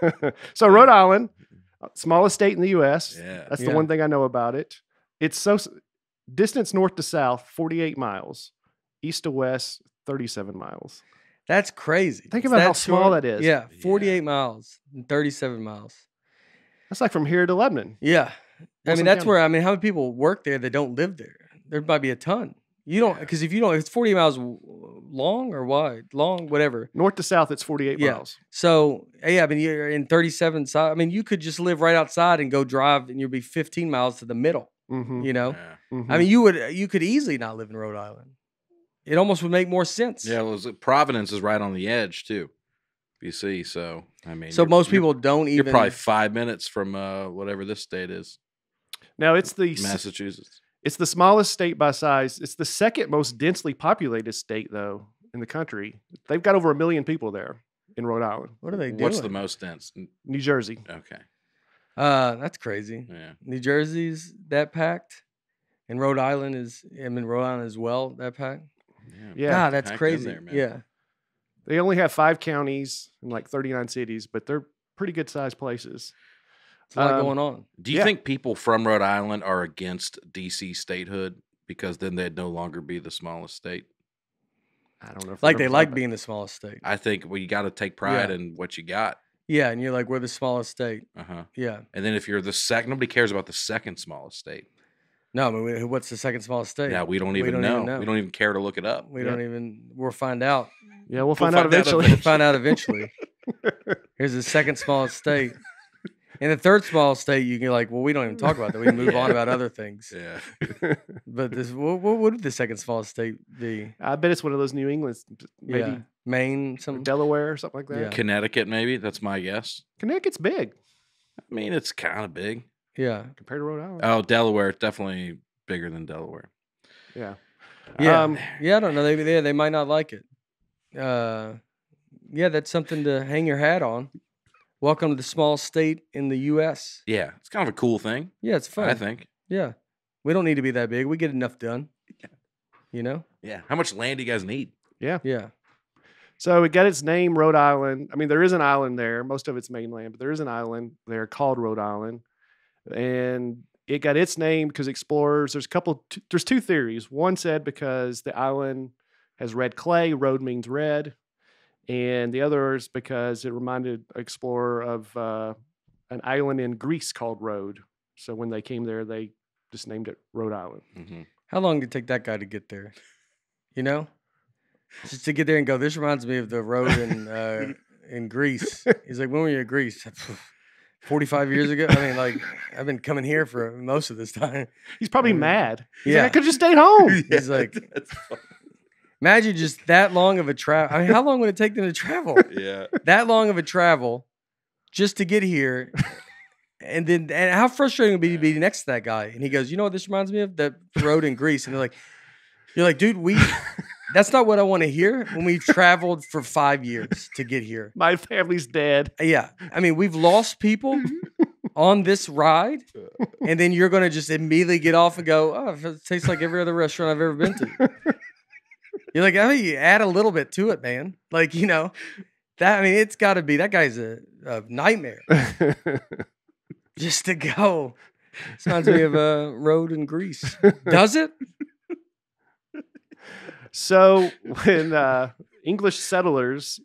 so Rhode Island, uh, smallest state in the U.S. Yeah. That's Yeah. the one thing I know about it. It's so distance north to south, 48 miles, east to west, 37 miles. That's crazy. Think It's about how small short? that is. Yeah, Yeah. 48 miles, and 37 miles. That's like from here to Lebanon. Yeah. I mean, that's County. where, I mean, how many people work there that don't live there? There might be a ton. You don't, Yeah. because if you don't, it's 40 miles long or wide, long, whatever. North to south, it's 48 Yeah. miles. So, yeah, I mean, you're in 37 side. I mean, you could just live right outside and go drive and you'll be 15 miles to the middle, Mm-hmm. you know? Yeah. I mean, you would, you could easily not live in Rhode Island. It almost would make more sense. Yeah, well, it's- Providence is right on the edge too. BC, so I mean, So you're- most you're- people don't even. You're probably five minutes from uh, whatever this state is, now it's the s- Massachusetts. It's the smallest state by size. It's the second most densely populated state though in the country. They've got over a million people there in Rhode Island, what are they doing? What's the most dense? New Jersey. Okay, Uh, that's crazy. yeah, New Jersey's that packed, and Rhode Island is. I mean, Rhode Island as well. That packed. yeah. Yeah, God, that's packed crazy. there, yeah. they only have five counties and like 39 cities, but they're pretty good sized places. It's a lot Um, going on. Do you Yeah. think people from Rhode Island are against DC statehood because then they'd no longer be the smallest state? I don't know. If Like they like thought being the smallest state. I think we got to take pride Yeah. in what you got. Yeah, and you're like, we're the smallest state. Uh huh. Yeah. And then if you're the second, nobody cares about the second smallest state. No, I mean, what's the second smallest state? Yeah, we don't We even don't know. even know. We don't even care to look it up. We Yeah. don't even. We'll find out. Yeah, we'll find out find out eventually. We'll find out eventually. Here's the second smallest state. And the third small state, you can like, well, we don't even talk about that. We move on about other things. Yeah. But this, what, what would the second smallest state be? I bet it's one of those New England, maybe yeah, Maine, or something. Delaware or something like that. Yeah. Connecticut, maybe. That's my guess. Connecticut's big I mean, it's kind of big. Yeah, compared to Rhode Island. Oh, Delaware, definitely bigger than Delaware. yeah. yeah, Um, yeah. I don't know. They, they they might not like it. Uh, yeah, that's something to hang your hat on. Welcome to the small state in the U.S. Yeah, it's kind of a cool thing. Yeah, it's fun. I think. Yeah, we don't need to be that big. We get enough done. You know. Yeah. How much land do you guys need? Yeah. Yeah. So it got its name, Rhode Island. I mean, there is an island there. Most of it's mainland, but there is an island there called Rhode Island, and it got its name because explorers. There's a couple. T- there's two theories. One said because the island has red clay, road means red, and the other is because it reminded an explorer of uh, an island in Greece called Rhode. So when they came there, they just named it Rhode Island. hmm How long did it take that guy to get there? You know, just to get there and go. This reminds me of the road in uh, in Greece. He's like, when were you in Greece? Forty five years ago. I mean, like I've been coming here for most of this time. He's probably Mhm. mad. He's Yeah. like, I could have just stayed home. He's like- That's fun. Imagine just that long of a travel. I mean, how long would it take them to travel? yeah. that long of a travel just to get here. And then, and how frustrating it would be to be next to that guy. And he goes, You know what this reminds me of? That road in Greece. And they're like, You're like, dude, we, that's not what I want to hear when we've traveled for five years to get here. My family's dead. Yeah. I mean, we've lost people on this ride. And then you're going to just immediately get off and go, Oh, it tastes like every other restaurant I've ever been to. You're like, I mean, you add a little bit to it, man. Like, you know, that, I mean, it's got to be, that guy's a, a nightmare just to go. Reminds me of a road in Greece. Does it? so when uh, English settlers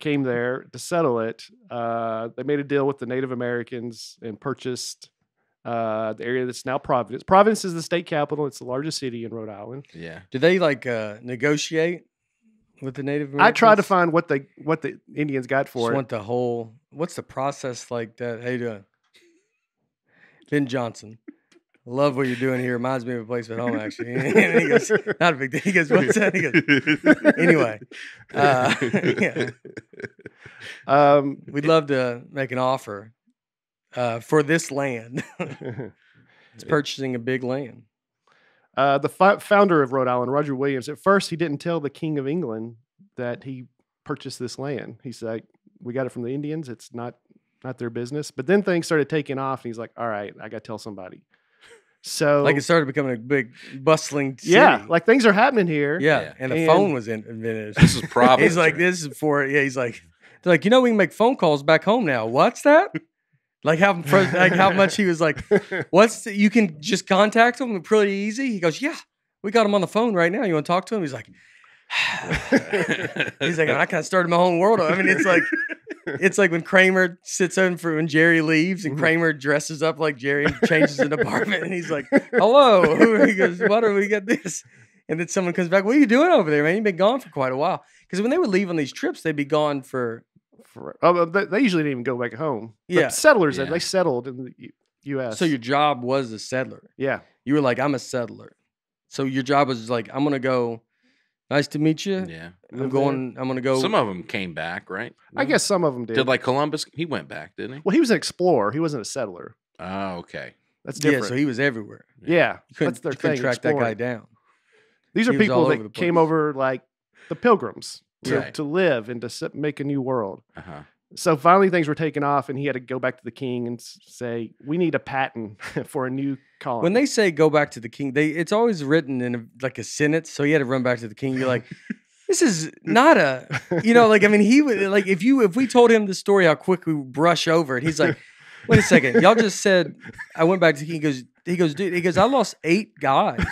came there to settle it, uh, they made a deal with the Native Americans and purchased uh, the area that's now Providence. Providence is the state capital. It's the largest city in Rhode Island. Yeah. Do they like uh, negotiate with the Native I tried to find what the what the Indians got Just for it. want the whole. What's the process like that? How you doing? Ben Johnson. Love what you're doing here. Reminds me of a place at home, actually. and he goes, not a big deal. He goes, what's that? He goes, anyway, uh, yeah. Um, we'd love to make an offer uh, for this land. it's purchasing a big land. uh, the fi- founder of Rhode Island, Roger Williams, at first he didn't tell the King of England that he purchased this land. He's like, "We got it from the Indians. It's not not their business." But then things started taking off, and he's like, "All right, I got to tell somebody." So, Like it started becoming a big bustling city. yeah, like things are happening here. yeah, Yeah. and the And- phone was in, invented. This is probably He's like, this is for yeah. He's like, They're like, you know, we can make phone calls back home now. What's that? Like how like how much he was like, what's the, you can just contact him pretty easy. He goes, yeah, we got him on the phone right now. You want to talk to him? He's like, he's like, I kind of started my own world. I mean, it's like it's like when Kramer sits in for when Jerry leaves and mm-hmm. Kramer dresses up like Jerry and changes an apartment and he's like, hello. He goes, what are we got this? And then someone comes back, what are you doing over there, man? You've been gone for quite a while. Because when they would leave on these trips, they'd be gone for For- oh, they- they usually didn't even go back home. But Yeah. settlers Yeah. they settled in the U- U.S. so your job was a settler. yeah, You were like, I'm a settler. So your job was like, I'm gonna go. Nice to meet you. Yeah. I'm going. I'm gonna go. Some of them came back, right? I guess some of them did. Did like Columbus? He went back, didn't he? well, he was an explorer. He wasn't a settler. Oh, okay. That's different. yeah. different. So he was everywhere. yeah, You couldn't, that's their you couldn't thing. track that guy down. These are He people all over the that came over like the pilgrims to, Right. to live and to make a new world. Uh huh. So finally, things were taken off, and he had to go back to the king and say, "We need a patent for a new colony." When they say go back to the king, they it's always written in a, like a sentence. So he had to run back to the king. You're like, this is not a, you know, like I mean, he would like if you if we told him the story, how quick we brush over it. He's like, wait a second, y'all just said I went back to the king. He goes, he goes, dude, he goes, I lost eight guys.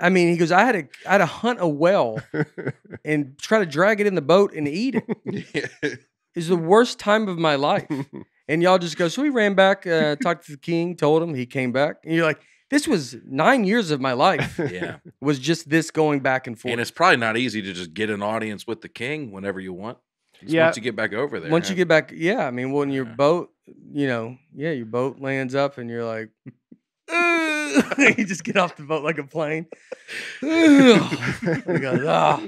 I mean, he goes, I had to I had to hunt a well and try to drag it in the boat and eat it. It's the worst time of my life. And y'all just go, so we ran back, uh, talked to the king, told him he came back. And you're like, this was nine years of my life yeah. was just this going back and forth. And it's probably not easy to just get an audience with the king whenever you want. Just Yeah. Once you get back over there. Once you get back, yeah, I mean, when your Yeah. boat, you know, yeah, your boat lands up and you're like, you just get off the boat like a plane. he goes, ah.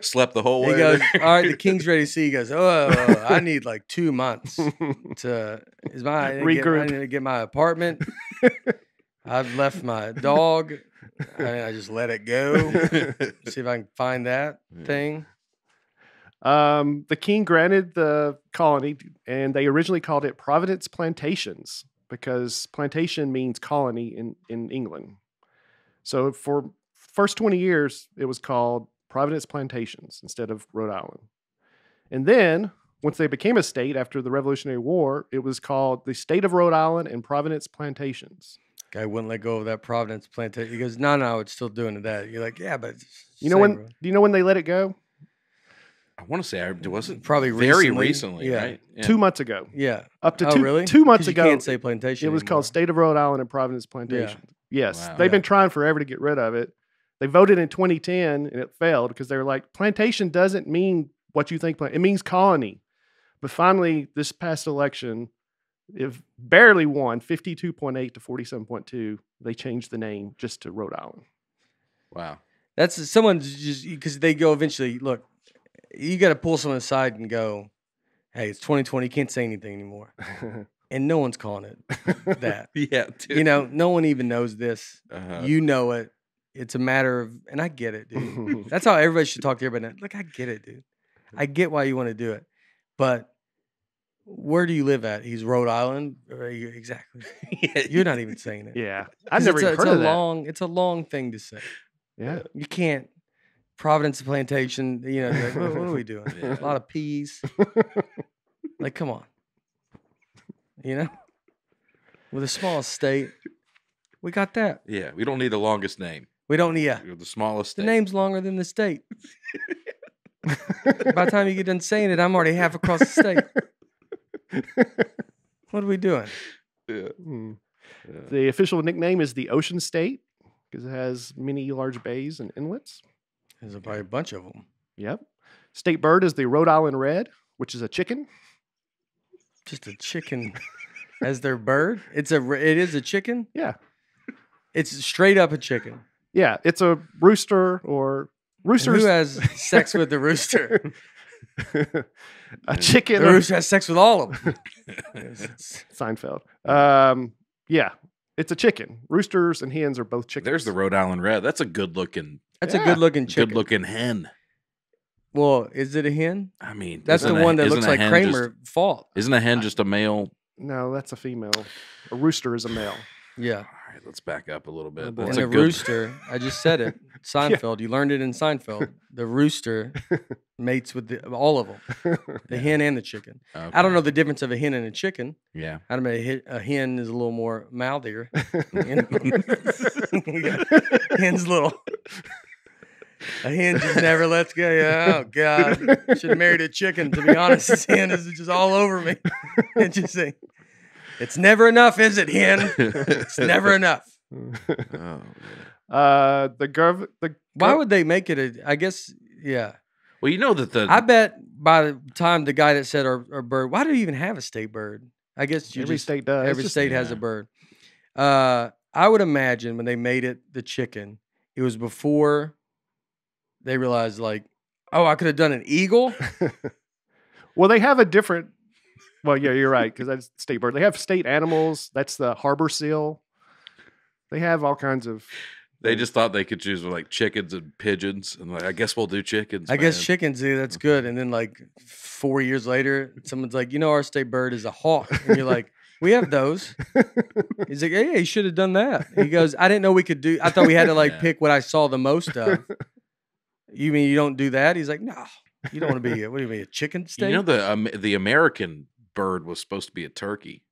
slept the whole way. He goes, there. all right, the king's ready to see. He goes, oh, I need like two months to is my I need to get- I need to get my apartment. I've left my dog. I, I just let it go. See if I can find that Yeah. thing. um, the king granted the colony, and they originally called it Providence Plantations because plantation means colony in in England. So for first twenty years, it was called Providence Plantations instead of Rhode Island. And then once they became a state after the Revolutionary War, it was called the State of Rhode Island and Providence Plantations. Guy wouldn't let go of that Providence plantation. He goes, no, no, it's still doing that. You're like, yeah, but You know when? road." Do you know when they let it go? I want to say I was it Probably very recently, recently, yeah. right? Yeah. Two months ago. Yeah. Up to oh, two, really? two months ago. You can't say plantation. It was anymore. called State of Rhode Island and Providence Plantation. Yes, Wow. they've Yeah. been trying forever to get rid of it. They voted in 2010 and it failed because they were like, plantation doesn't mean what you think. Pla- It means colony. But finally, this past election, it barely won 52.8 to 47.2. They changed the name just to Rhode Island. Wow. That's someone's just because they go eventually. Look, you got to pull someone aside and go, "Hey, it's 2020. You can't say anything anymore." And no one's calling it that. Yeah. Dude. you know, no one even knows this. Uh-huh. You know it. It's a matter of, and I get it, dude. That's how everybody should talk to everybody. Now. Look, I get it, dude. I get why you want to do it, but where do you live at? He's Rhode Island. You- exactly. Yeah, You're not even saying it. yeah. I've never it's a, even it's heard a of that. long. It's a long thing to say. Yeah. You can't. Providence Plantation. You know, like, what, what are we doing? Yeah. A lot of peas. like, come on. You know, with a small state, we got that. Yeah, we don't need the longest name. We don't need. Yeah, You're the smallest. the state. name's longer than the state. By the time you get done saying it, I'm already half across the state. What are we doing? Yeah. Hmm. yeah. The official nickname is the Ocean State because it has many large bays and inlets. There's probably a bunch of them. Yep. State bird is the Rhode Island Red, which is a chicken. Just a chicken as their bird. It's a. r- It is a chicken. Yeah. It's straight up a chicken. Yeah, it's a rooster or rooster. Who has sex with the rooster? a chicken. The or- rooster has sex with all of them. It's- it's- Seinfeld. Um, yeah, it's a chicken. Roosters and hens are both chickens. There's the Rhode Island Red. That's a good looking, That's Yeah. a good looking chicken. good looking hen. Well, is it a hen? I mean, That's the isn't a- one that isn't looks a like hen Kramer Just, fault. isn't a hen just a male? No, that's a female. A rooster is a male. Yeah. All right, let's back up a little bit. boy. That's and a the good. rooster, I just said it. Seinfeld. You learned it in Seinfeld. The rooster mates with the, all of them, the hen and the chicken. I don't Okay. know the difference of a hen and a chicken. Yeah. I don't know. A, hi- a hen is a little more mouthier. You know? You hen's little. A hen just never lets go. Yeah, Oh God, should have married a chicken. To be honest, this hen is just all over me. Interesting. it's never enough, is it, hen? It's never enough. Oh, man. uh, the gov the Why would they make it a? I guess, yeah. Well, you know that the I bet by the time the guy that said our, our bird, why do you even have a state bird? I guess you every just state does. every Just- state has a bird. Uh, I would imagine when they made it the chicken, it was before they realized like, oh, I could have done an eagle. well, they have a different. Well, yeah, you're right because that's state bird. They have state animals. That's the harbor seal. They have all kinds of. they just thought they could choose like chickens and pigeons, and like I guess we'll do chickens. I guess chickens, yeah, that's mm-hmm. good. And then like four years later, someone's like, you know, our state bird is a hawk, and you're like. We have those. He's like, yeah, you should have done that. He goes, I didn't know we could do. I thought we had to like Yeah. pick what I saw the most of. You mean you don't do that? He's like, no, you don't want to be. A, what do you mean, a chicken steak? You know the um, the American bird was supposed to be a turkey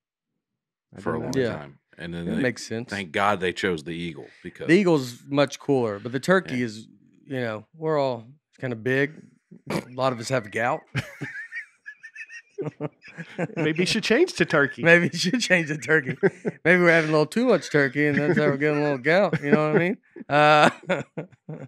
I for a long know. Yeah. time, and then that they, makes sense. thank God they chose the eagle because The eagle's much cooler, but the turkey is, you know, we're all kind of big. A lot of us have gout. Maybe you should change to turkey. Maybe you should change to turkey. Maybe we're having a little too much turkey, and that's how we're getting a little gout. You know what I mean? Uh,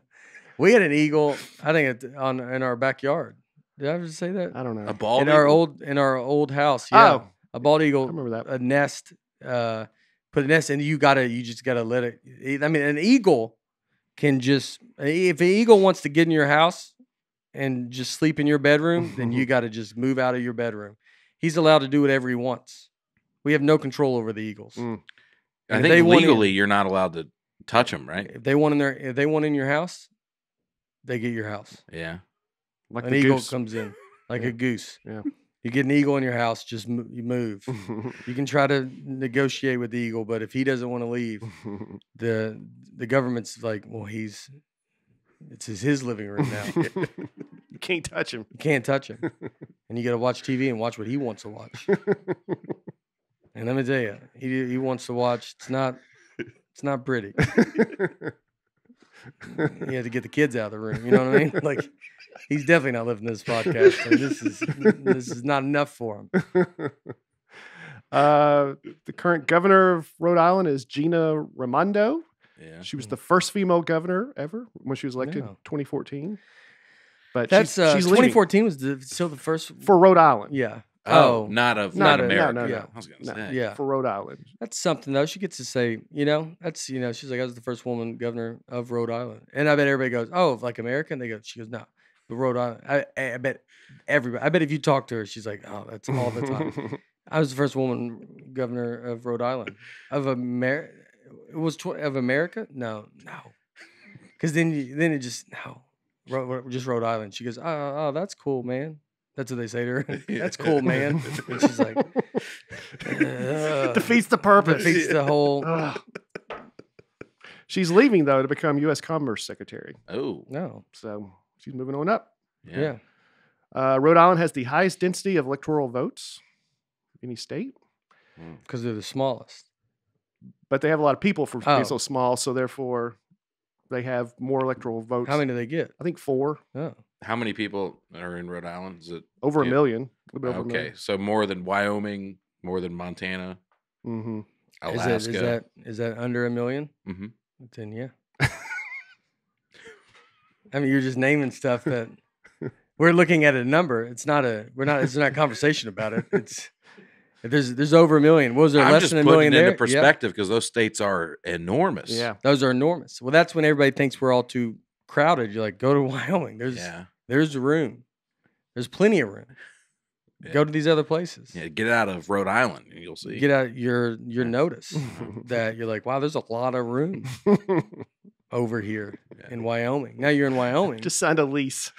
we had an eagle. I think it, on in our backyard. Did I ever say that? I don't know. a bald in our eagle? old in our old house. Yeah, Oh, a bald eagle. I eagle, remember that. a nest. Uh, put a nest, and you gotta, you just gotta let it. I mean, an eagle can just if an eagle wants to get in your house and just sleep in your bedroom, then you got to just move out of your bedroom. He's allowed to do whatever he wants. We have no control over the eagles. Mm. I think they want in- legally you're not allowed to touch them, right? If they want in their, if they want in your house, they get your house. Yeah. Like an the eagle goose. comes in like Yeah. a goose. Yeah. You get an eagle in your house, just mo- you move. You can try to negotiate with the eagle, but if he doesn't want to leave, the the government's like, well, he's it's his, his living room now. you can't touch him. You can't touch him, and you got to watch TV and watch what he wants to watch. And let me tell you, he he wants to watch. It's not it's not pretty. You had to get the kids out of the room. You know what I mean? Like he's definitely not living this podcast. and this is this is not enough for him. uh, the current governor of Rhode Island is Gina Raimondo. Yeah. She was the first female governor ever when she was elected in Yeah. 2014. But That's she's, uh, she's leaving 2014 was the, still the first. for Rhode Island. yeah. Oh, Oh, not of not not a- no, America. no, no. I was gonna No, say. yeah. For Rhode Island. That's something though. She gets to say, you know, that's you know, she's like, I was the first woman governor of Rhode Island, and I bet everybody goes, oh, like American. They go, she goes, no, but Rhode Island. I, I I bet everybody. I bet if you talk to her, she's like, oh, that's all the time. I was the first woman governor of Rhode Island of Amer. It was tw- of America. No, no, because then you, then it just no, Ro- Ro- just Rhode Island. She goes, oh, oh, oh that's cool, man. That's what they say to her. that's cool, man. And she's like, defeats the purpose. defeats the whole. Ugh. She's leaving though to become U.S. Commerce Secretary. Oh, No, So she's moving on up. yeah. yeah. Uh, Rhode Island has the highest density of electoral votes of any state, because they're the smallest. but they have a lot of people for Oh. being so small. So therefore, they have more electoral votes. How many do they get? I think four, Oh, How many people are in Rhode Island? Is it over a million. A little bit over okay? So more than Wyoming, more than Montana, a million. hmm is that is that is that under a 1000000 Mhm. Then yeah. I mean, you're just naming stuff that we're looking at a number. It's not a we're not. It's not a conversation about it. It's there's there's over a million. Was there I'm less than a putting million it there? into Yeah. perspective because those states are enormous. Yeah. Those are enormous. Well, that's when everybody thinks we're all too crowded. You're like, go to Wyoming. There's Yeah. There's room. There's plenty of room. Go to these other places. Yeah. Get out of Rhode Island and you'll see. Get out your your notice that you're like, wow, there's a lot of room over here Yeah. in Wyoming. Now you're in Wyoming. Just signed a lease.